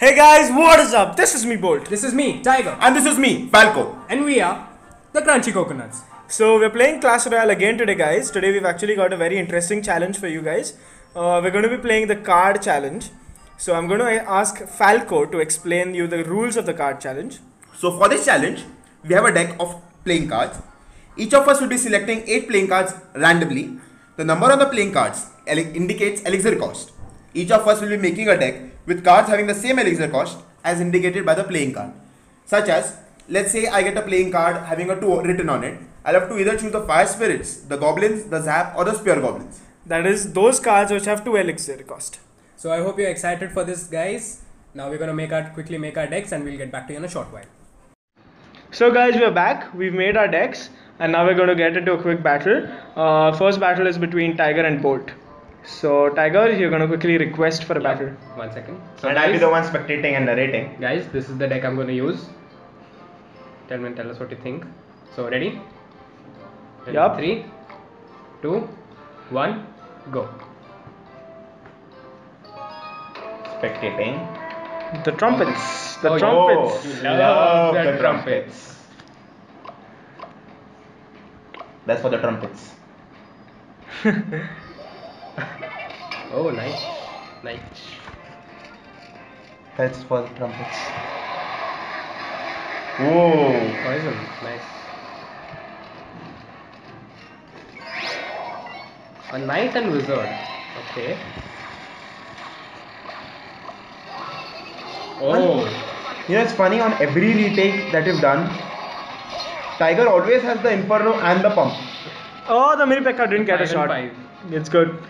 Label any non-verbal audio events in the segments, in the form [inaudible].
Hey guys, what is up? This is me, Bolt. This is me, Tiger, And this is me, Falco. and we are the Crunchy Coconuts. So we're playing Clash Royale again today, guys. Today we've actually got a very interesting challenge for you guys. Uh, we're going to be playing the card challenge. So I'm going to ask Falco to explain you the rules of the card challenge. So for this challenge, we have a deck of playing cards. Each of us will be selecting 8 playing cards randomly. The number on the playing cards ele- indicates elixir cost. Each of us will be making a deck with cards having the same elixir cost as indicated by the playing card. Such as, let's say I get a playing card having a 2 written on it. I'll have to either choose the fire spirits, the goblins, the zap, or the spear goblins. That is those cards which have two elixir cost. So I hope you're excited for this, guys. Now we're gonna make our quickly make our decks, and we'll get back to you in a short while. So guys, we're back. We've made our decks, and now we're going to get into a quick battle. Uh, first battle is between Tiger and Bolt. So Tiger, you're going to quickly request for a battle. One second. So and I'll be the one spectating and narrating. guys, this is the deck I'm gonna use. Tell me, tell us what you think. So ready? Ready? Yup. Three, two, one, go. Spectating. The trumpets. The Oh, trumpets. You oh, love the trumpets. That's for the trumpets. [laughs] Oh, nice, nice. That's for the trumpets. Whoa. Poison, nice. A knight and wizard. Okay. Oh, You know, it's funny on every retake that you've done, Tiger always has the Inferno and the Pump. Oh, the mini Pekka didn't get a Five and shot. five. It's good.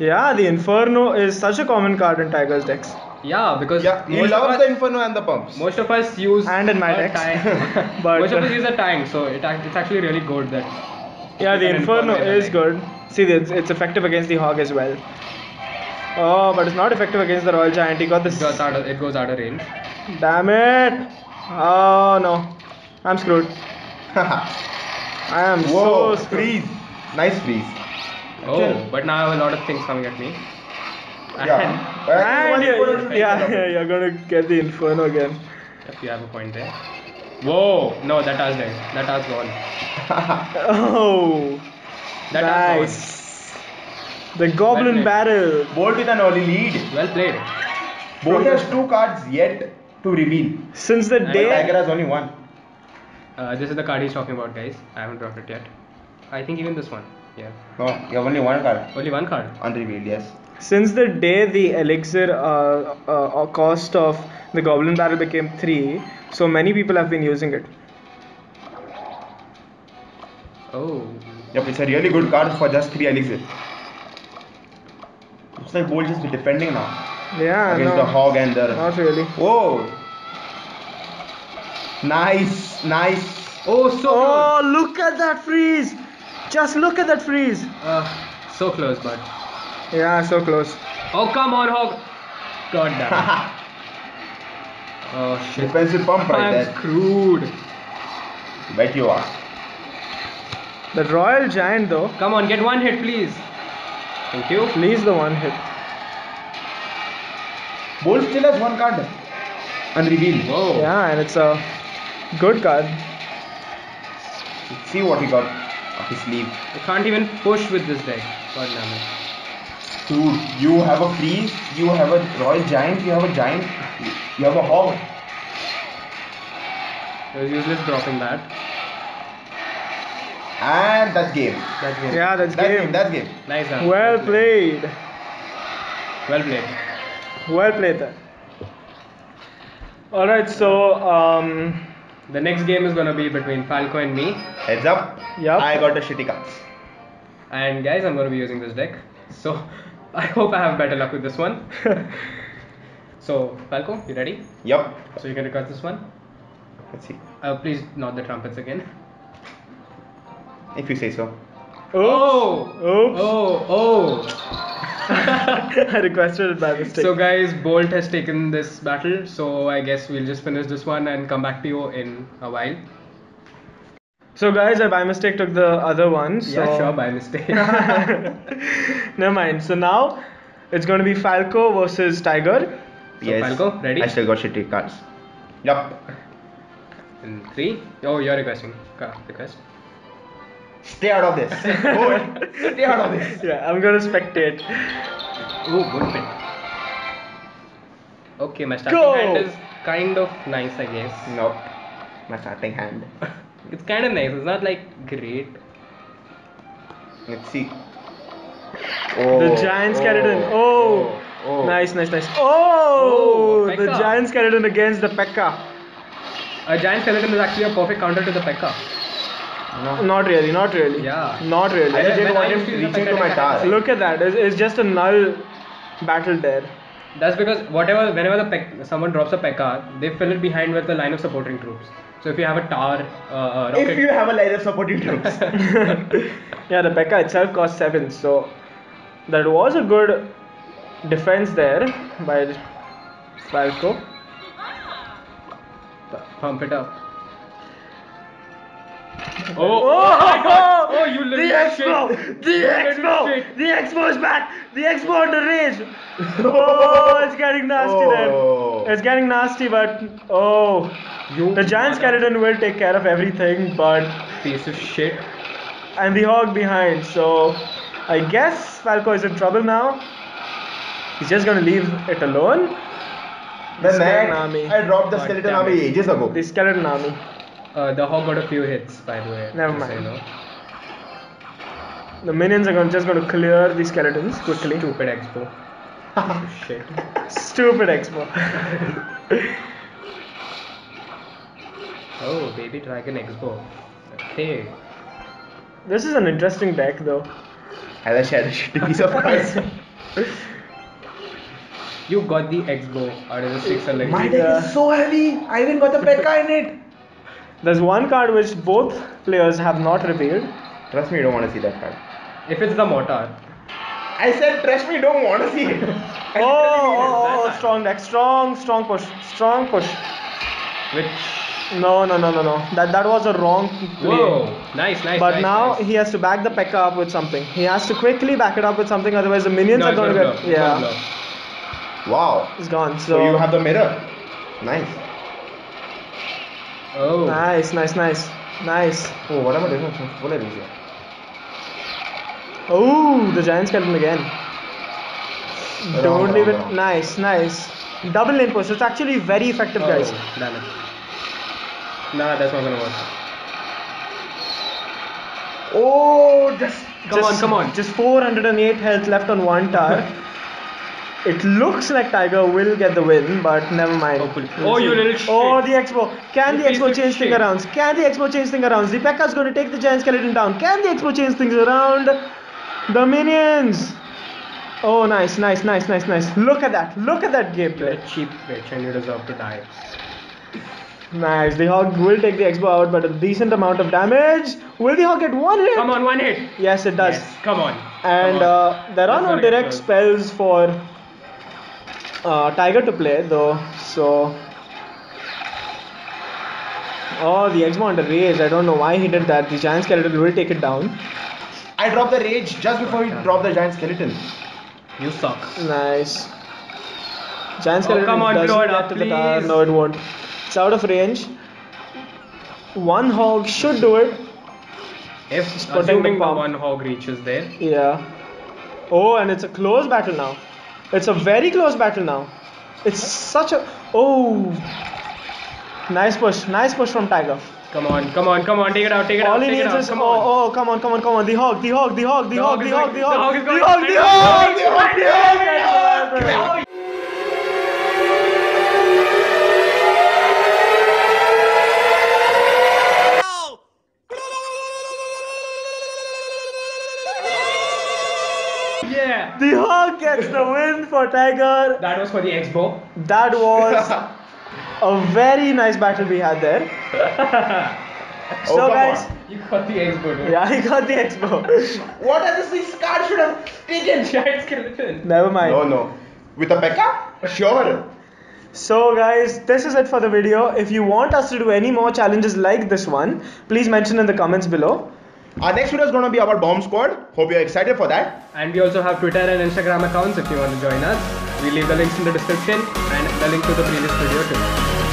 Yeah, the Inferno is such a common card in Tiger's decks. yeah, because Yeah, he most of loves us, the Inferno and the Pumps. most of us use And in my a decks. tank. [laughs] But- most of us uh, use a tank, so it, it's actually really good that. Yeah, the Inferno Inferno is deck. good. See, it's, it's effective against the Hog as well. Oh, but it's not effective against the Royal Giant. He got this. It goes out of, it goes out of range. Damn it! Oh no, I'm screwed. [laughs] I am Whoa, so screwed. freeze. Nice freeze. Oh, but now I have a lot of things coming at me. Yeah. And [laughs] you're, Inferno yeah, yeah, you're gonna get the Inferno again. If you have a point there. Whoa! No, that has dead. That has gone. [laughs] [laughs] Oh, That nice. The Goblin played. Battle. Bolt with an early lead. Well played. Bolt has two cards yet to reveal. Since the And But Tiger day. has only one. Uh, this is the card he's talking about, guys. I haven't dropped it yet. I think even this one. Yeah. No, you have only one card. Only one card. Unrevealed, yes. Since the day the elixir uh, uh, cost of the Goblin Barrel became 3, so many people have been using it. Oh. Yep, it's a really good card for just three elixir. Looks like Bolt just be defending now Yeah, against no, the Hog and the. not really. Whoa! Nice, nice. Oh, so Oh, look at that freeze! Just look at that freeze! Uh, so close, but. Yeah, so close. Oh, come on, Hog. God damn. it. [laughs] oh, shit. Defensive pump right I'm there. screwed. Bet you are. The Royal Giant, though, Come on, get one hit, please. Thank you. please the one hit. Bolt still has one card. Unrevealed. Whoa. Yeah, and it's a good card. See what he got up his sleeve. I can't even push with this deck. God damn it. Dude, you have a freeze, you have a royal giant, you have a giant, you have a hog. It was useless dropping that. And that's game. That game. Yeah, that's That's game, game. that's game. Nice. huh? Well played. Well played. Well played. Alright, so, um, The next game is gonna be between Falco and me. Heads up. Yup. I got the shitty cards. And guys, I'm gonna be using this deck. So [laughs] I hope I have better luck with this one. [laughs] So Falco, you ready? Yup. So you can record this one. Let's see. Uh, please not the trumpets again. If you say so. oops, oops. Oh, oh. [laughs] I requested it by mistake. So guys, Bolt has taken this battle. So I guess we'll just finish this one and come back to you in a while. So guys, I by mistake took the other one. So Yeah, sure, by mistake. [laughs] Never mind. So now it's going to be Falco versus Tiger. So, Falco, ready? I still got shitty cards. Yup. In three. Oh, you're requesting. Ka- Request. Stay out of this. Go. Stay out of this. Yeah, I'm gonna spectate. Oh, good bit. Okay, my starting Go! hand is kind of nice, I guess. Nope. My starting hand. [laughs] It's kind of nice. It's not like great. Let's see. The oh, giant skeleton. Oh oh! oh. oh. Nice, nice, nice. Oh, Oh, the Pekka. giant skeleton against the Pekka. A giant skeleton is actually a perfect counter to the Pekka. No. Not really, not really. Yeah. Not really. I just I want him to use the reaching to my deck, tower. Look at that. It's, it's just a null battle there. That's because whatever, whenever the pek, someone drops a Pekka, they fill it behind with a line of supporting troops. So if you have a tower, uh, uh, rocket, If you have a line of supporting troops. [laughs] [laughs] Yeah, the Pekka itself costs 7, so that was a good defense there by Falco. pump it up. Oh, oh, Oh, my oh, God! Oh, oh you the little X-Bow! shit! The You little X-Bow! shit. The X-Bow is back! The X-Bow under rage! [laughs] Oh, it's getting nasty Oh. there. It's getting nasty, but oh, You the giant skeleton will take care of everything, but piece of shit. and the hog behind. So I guess Falco is in trouble now. He's just gonna leave it alone. The skeleton net, army. I dropped the God skeleton damn army ages ago. The skeleton army. Uh, the hog got a few hits, by the way. Never just so you mind. know. The minions are gonna, just gonna clear the skeletons quickly. Stupid X-Bow. [laughs] shit. Stupid X-Bow. [laughs] Oh, baby dragon X-Bow. Okay. this is an interesting deck though. As I shared a shitty piece of cards. [laughs] You got the X-Bow out of the six select. My deck is so heavy. I even got the Pekka in it. There's one card which both players have not revealed. Trust me, you don't want to see that card. If it's the mortar. I said, trust me, you don't want to see it. [laughs] Oh, oh, oh, oh, oh strong deck, strong, strong push, strong push. Which. No, no, no, no, no. That that was a wrong play. Whoa! Nice, nice. But nice, now nice. he has to back the Pekka up with something. He has to quickly back it up with something, otherwise the minions No, are going to get. blow. Yeah. Wow. it's gone. So, So you have the mirror. Nice. Oh. nice, nice, nice, nice. Oh, what am I doing? What are these? Oh, the giant skeleton again. Don't wrong, leave it. wrong. Nice, nice. Double lane push. It's actually very effective, guys. Oh, damn it. Nah, that's not gonna work. Oh, just. Come on, come on. Just 408 health left on one tower. It looks like Tiger will get the win, but never mind. Hopefully. We'll Oh, you see. little shit. Oh, the X-Bow. Can You the X-Bow change things around? Can the X-Bow change things around? The Pekka's going to take the giant skeleton down. Can the X-Bow change things around? The minions. Oh, nice, nice, nice, nice, nice. Look at that. Look at that You're gameplay. a cheap bitch and you deserve to die. Nice. The Hog will take the X-Bow out, but a decent amount of damage. Will the Hog get one hit? Come on, one hit. Yes, it does. Yes, come on. And Come on. uh, there are no direct spells for uh, Tiger to play though, so. Oh, the X-Bow under rage. I don't know why he did that. The giant skeleton will take it down. I dropped the rage just before you dropped the giant skeleton. You suck. Nice. Giant Oh, skeleton come on, doesn't blow get up, to the tower. No, it won't. It's out of range. One hog should do it. If protect the assuming the one hog reaches there. Yeah. Oh, and it's a close battle now. It's a very close battle now. It's such a. Oh. Nice push. Nice push from Tiger. Come on, come on, come on, take it out, take it All out, he needs is. come Oh, on. oh, come on, come on, come on. The hog, the hog, the hog, the The hog, hog the hog, the the hog. hog is The hog, the hog, the hog, the hog, the hog. Yeah. The hog gets the win for Tiger. That was for the X-Bow. That was [laughs] a very nice battle we had there. [laughs] Oh, So, come guys. on. You got the X-Bow, dude. Yeah, he got the X-Bow. [laughs] What are this card should have taken? Giant skeleton. Never mind. No, no. With a Pekka? Sure. So guys, this is it for the video. If you want us to do any more challenges like this one, please mention in the comments below. Our next video is going to be about Bomb Squad. Hope you're excited for that. And we also have Twitter and Instagram accounts if you want to join us. We'll leave the links in the description and the link to the previous video too.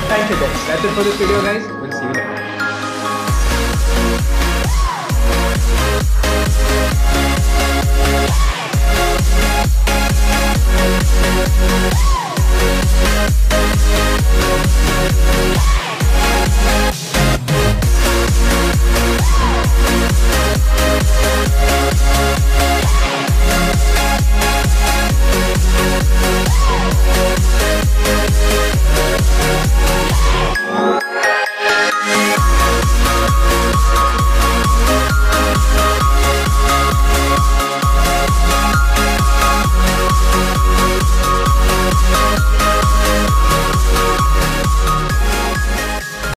Thank you guys. That's it for this video, guys. We'll see you next.